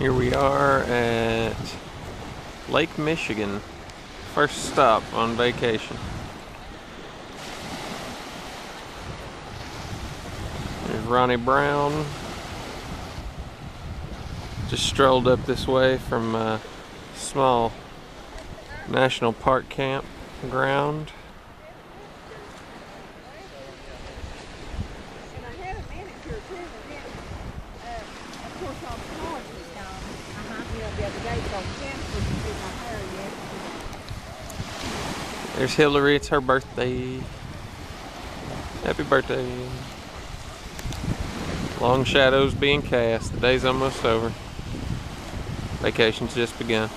Here we are at Lake Michigan. First stop on vacation. There's Ronnie Brown. Just strolled up this way from a small national park camp ground. Uh-huh. There's Hillary, it's her birthday. Happy birthday. Long shadows being cast. The day's almost over. Vacation's just begun.